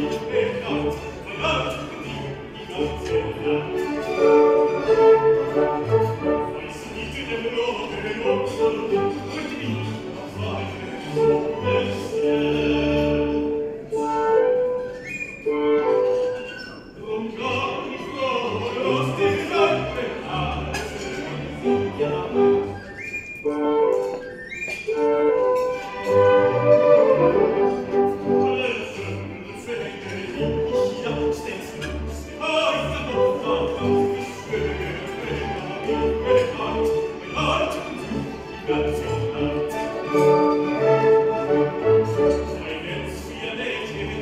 Et hoc mihi